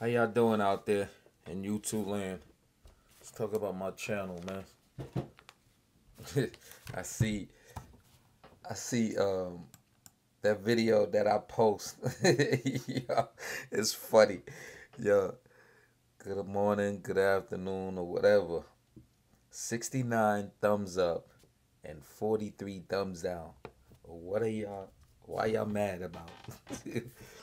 How y'all doing out there in YouTube land? Let's talk about my channel, man. I see I see um that video that I post. Yo, it's funny. Yeah. good morning, good afternoon, or whatever. 69 thumbs up and 43 thumbs down. What are y'all why y'all mad about?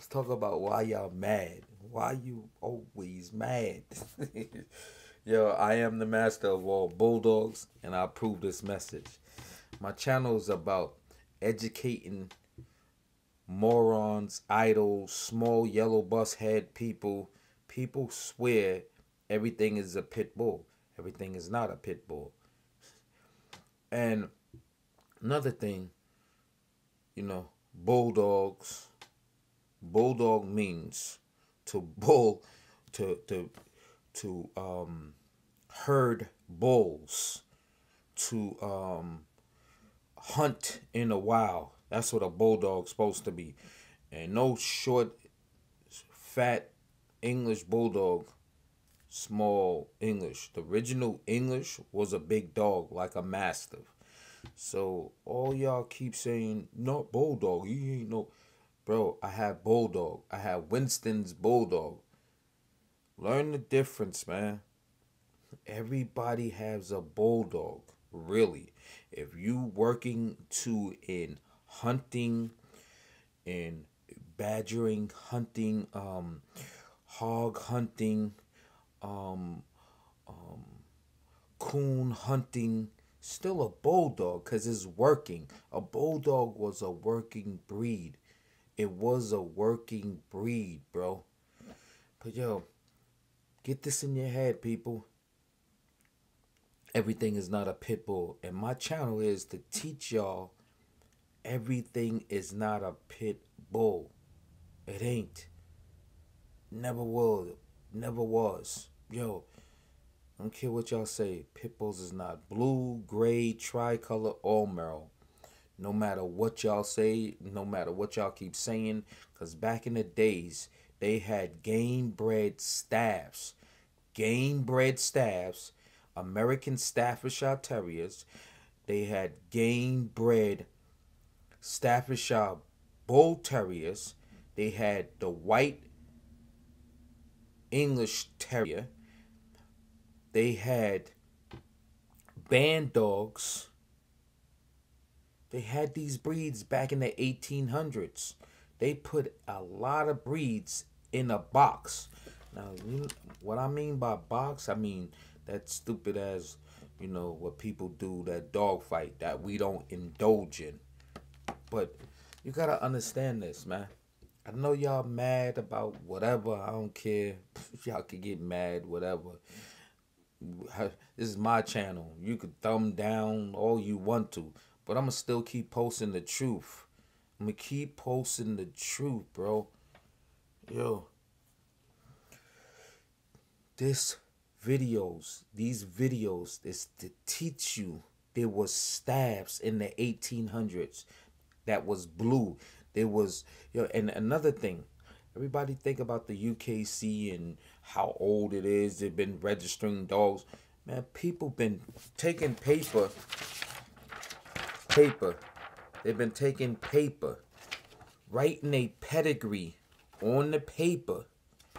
Let's talk about why y'all mad. Why you always mad? Yo, I am the master of all bulldogs, and I approve this message. My channel is about educating morons, idols, small yellow bus head people. People swear everything is a pit bull. Everything is not a pit bull. And another thing, you know, bulldogs bulldog means to bull to to to um herd bulls to um hunt in a wild. That's what a bulldog's supposed to be. And no short fat english bulldog small english. The original english was a big dog like a mastiff. So all y'all keep saying not bulldog he ain't no Bro, I have Bulldog. I have Winston's Bulldog. Learn the difference, man. Everybody has a Bulldog, really. If you working to in hunting, in badgering, hunting, um, hog hunting, um, um, coon hunting, still a bulldog because it's working. A bulldog was a working breed. It was a working breed, bro. But yo, get this in your head, people. Everything is not a pit bull. And my channel is to teach y'all everything is not a pit bull. It ain't. Never will. Never was. Yo, I don't care what y'all say. Pit bulls is not blue, gray, tricolor, or merle no matter what y'all say, no matter what y'all keep saying, because back in the days, they had game bred staffs, game bred staffs, American Staffordshire Terriers. They had game bred Staffordshire Bull Terriers. They had the white English Terrier. They had band dogs they had these breeds back in the 1800s. They put a lot of breeds in a box. Now, what I mean by box, I mean that stupid as, you know, what people do, that dog fight that we don't indulge in. But you gotta understand this, man. I know y'all mad about whatever. I don't care. y'all can get mad, whatever. This is my channel. You could thumb down all you want to. But I'm going to still keep posting the truth. I'm going to keep posting the truth, bro. Yo. This videos, these videos is to teach you there was staffs in the 1800s that was blue. There was, yo, and another thing, everybody think about the UKC and how old it is. They've been registering dogs. Man, people been taking paper paper. They've been taking paper, writing a pedigree on the paper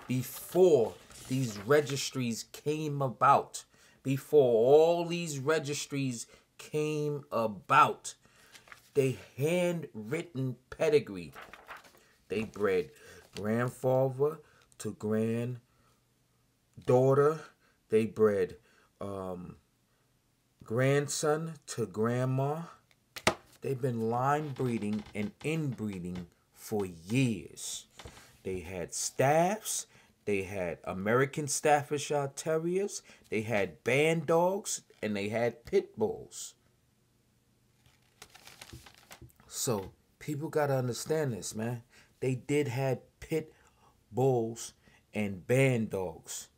before these registries came about. Before all these registries came about. They handwritten pedigree. They bred grandfather to granddaughter. They bred um, grandson to grandma. They've been line breeding and inbreeding for years. They had staffs. They had American Staffordshire Terriers. They had band dogs. And they had pit bulls. So people got to understand this, man. They did have pit bulls and band dogs.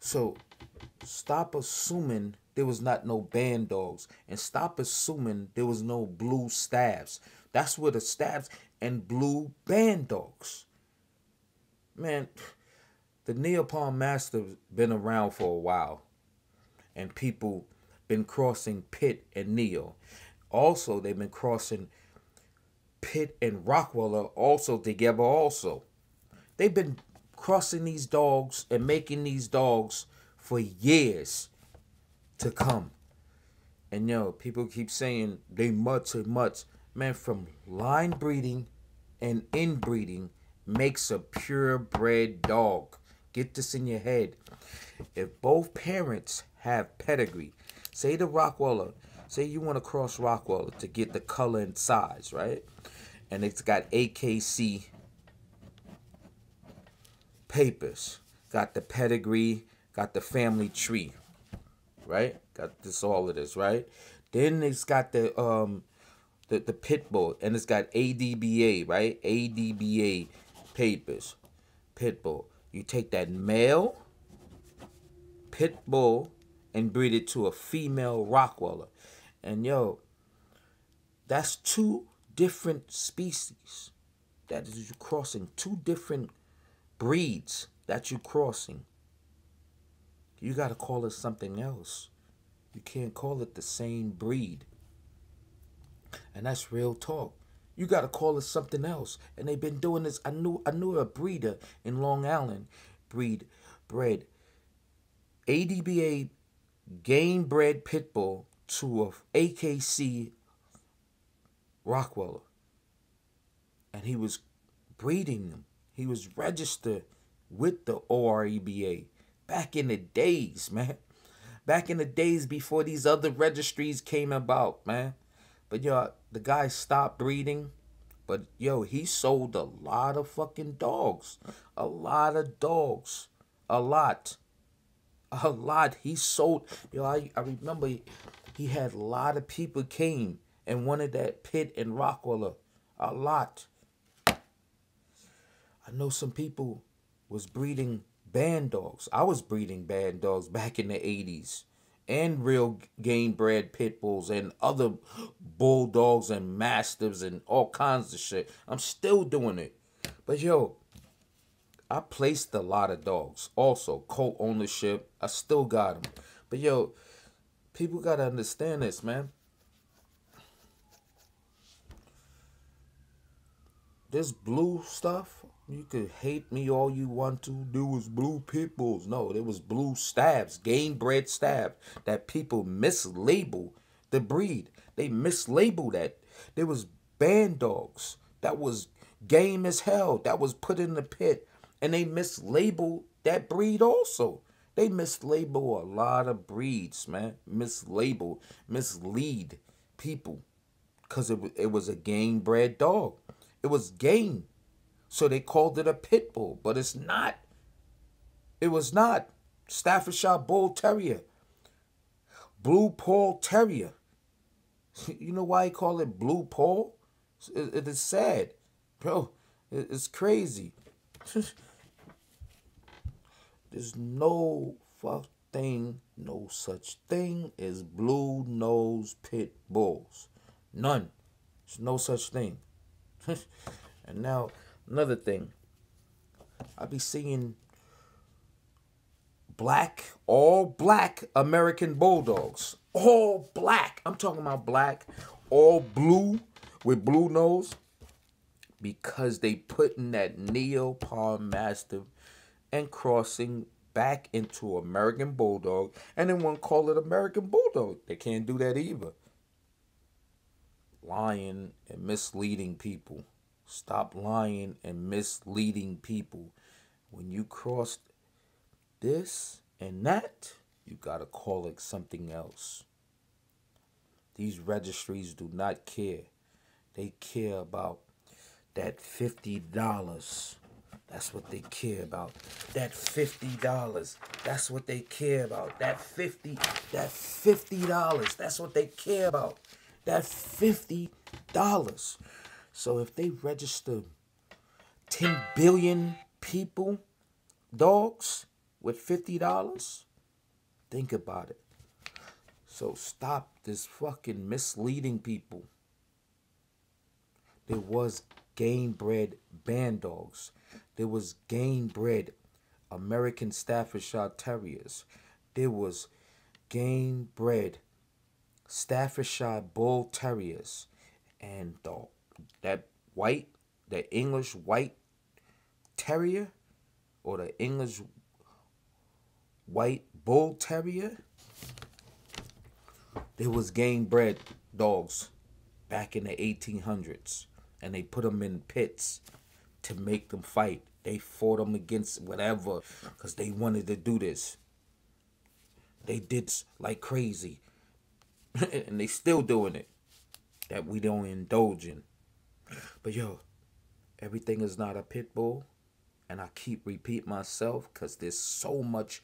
So stop assuming there was not no band dogs and stop assuming there was no blue staffs that's where the staffs and blue band dogs. Man, the Neapolitan Mastiff been around for a while, and people been crossing Pit and Neo. Also, they've been crossing Pit and Rockwaller also together. Also, they've been crossing these dogs and making these dogs for years to come. And yo, people keep saying they mutts and mutts. Man, from line breeding and inbreeding makes a purebred dog. Get this in your head. If both parents have pedigree, say the Rockwaller, say you want to cross Rockwaller to get the color and size, right? And it's got AKC papers, got the pedigree, got the family tree, right? Got this all of this, right? Then it's got the um the, the pit bull and it's got ADBA, right? ADBA papers. Pit bull. You take that male pit bull and breed it to a female rockwaller. And yo, that's two different species. That is you crossing two different breeds that you crossing. You got to call it something else. You can't call it the same breed. And that's real talk. You got to call it something else. And they've been doing this. I knew I knew a breeder in Long Island breed bred ADBA game bred pit bull to a AKC Rockwaller. And he was breeding them. He was registered with the OREBA back in the days, man. Back in the days before these other registries came about, man. But yo, the guy stopped breeding. But yo, he sold a lot of fucking dogs. A lot of dogs. A lot. A lot. He sold. Yo, I, I remember he, he had a lot of people came and wanted that pit and Rockwaller. A lot. I know some people was breeding band dogs. I was breeding band dogs back in the 80s. And real game bred pit bulls and other bulldogs and mastiffs and all kinds of shit. I'm still doing it. But yo, I placed a lot of dogs. Also, co ownership. I still got them. But yo, people got to understand this, man. This blue stuff, you could hate me all you want to. There was blue bulls. No, there was blue staffs, game bred staff that people mislabel the breed. They mislabel that. There was band dogs that was game as hell that was put in the pit, and they mislabel that breed also. They mislabel a lot of breeds, man. Mislabel, mislead people, cause it it was a game bred dog. It was game. So they called it a pit bull, but it's not. It was not. Staffordshire Bull Terrier. Blue Paul Terrier. You know why he call it Blue Paul? It, it is sad. Bro, it, it's crazy. There's no fuck thing, no such thing as blue nose pit bulls. None. There's no such thing. and now Another thing, I be seeing black, all black American Bulldogs. All black. I'm talking about black, all blue with blue nose. Because they putting that Neapolitan Mastiff and crossing back into American Bulldog and then to call it American Bulldog. They can't do that either. Lying and misleading people. Stop lying and misleading people. When you cross this and that, you got to call it something else. These registries do not care. They care about that $50. That's what they care about. That $50. That's what they care about. That 50 that $50. That's what they care about. That $50. So if they register 10 billion people, dogs, with $50, think about it. So stop this fucking misleading people. there was game bred band dogs. There was game bred American Staffordshire Terriers. There was game bred Staffordshire Bull Terriers. And the, that white, the English white Terrier or the English white Bull Terrier, there was game bred dogs back in the 1800s. And they put them in pits to make them fight. They fought them against whatever because they wanted to do this. They did like crazy. and they still doing it. That we don't indulge in. But yo, everything is not a pit bull. And I keep repeat myself because there's so much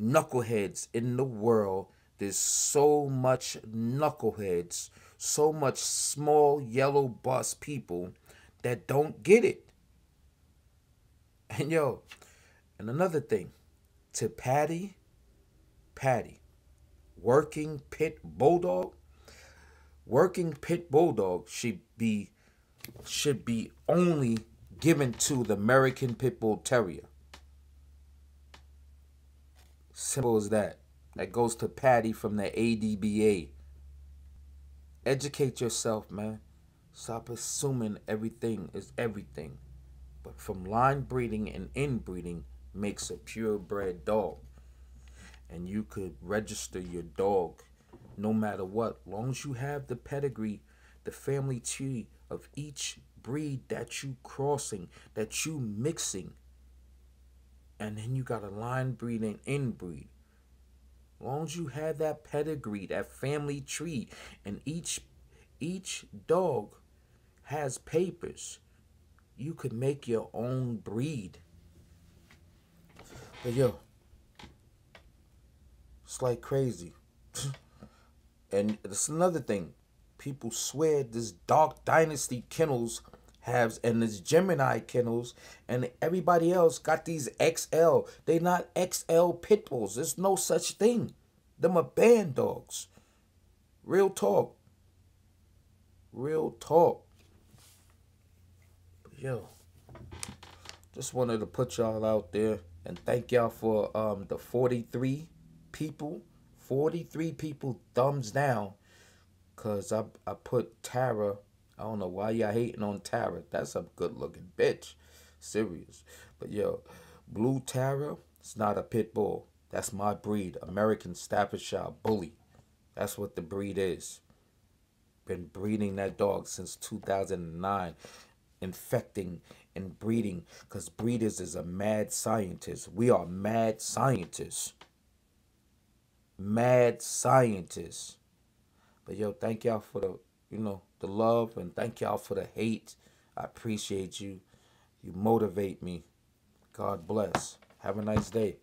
knuckleheads in the world. There's so much knuckleheads, so much small yellow bus people that don't get it. And yo, and another thing, to Patty, Patty, working pit bulldog, working pit bulldog should be should be only given to the American Pit Bull Terrier. Simple as that. That goes to Patty from the ADBA. Educate yourself, man. Stop assuming everything is everything. But from line breeding and inbreeding makes a purebred dog. And you could register your dog no matter what. Long as you have the pedigree, the family tree of each breed that you crossing, that you mixing. And then you got a line breed and inbreed. Long as you have that pedigree, that family tree, and each each dog has papers you could make your own breed. But yo, it's like crazy. and it's another thing. People swear this Dark Dynasty kennels has and this Gemini kennels and everybody else got these XL. They not XL pit bulls. There's no such thing. Them are band dogs. Real talk. Real talk But yo, just wanted to put y'all out there and thank y'all for um the 43 people, 43 people thumbs down, cause I I put Tara. I don't know why y'all hating on Tara. That's a good looking bitch, serious. But yo, Blue Tara, it's not a pit bull. That's my breed, American Staffordshire Bully. That's what the breed is. Been breeding that dog since 2009 infecting and breeding because breeders is a mad scientist. We are mad scientists. Mad scientists. But yo, thank y'all for the, you know, the love and thank y'all for the hate. I appreciate you. You motivate me. God bless. Have a nice day.